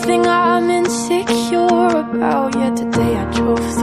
everything I'm insecure about. Yet today I drove.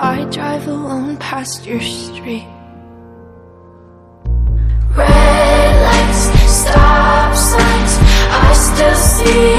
I drive alone past your street. Red lights, stop signs, I still see.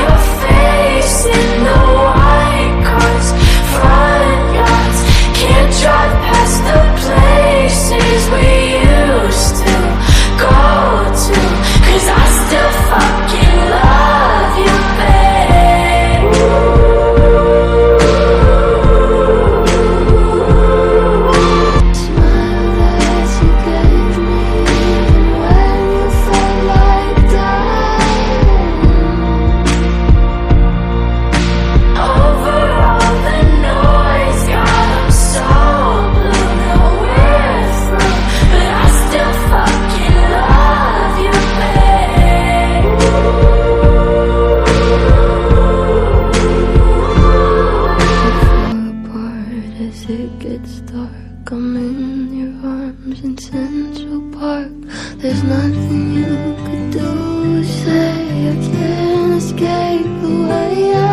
Central Park. There's nothing you could do. Say I can't escape the way I.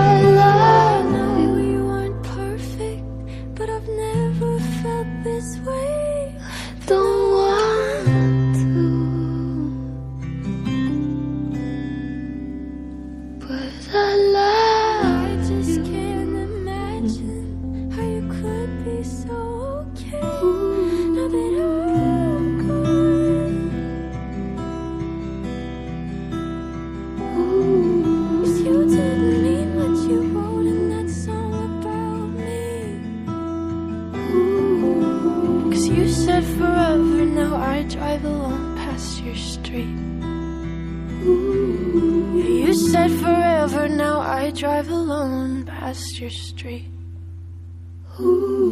drive along past your street. Ooh. You said forever, now I drive alone past your street. Ooh.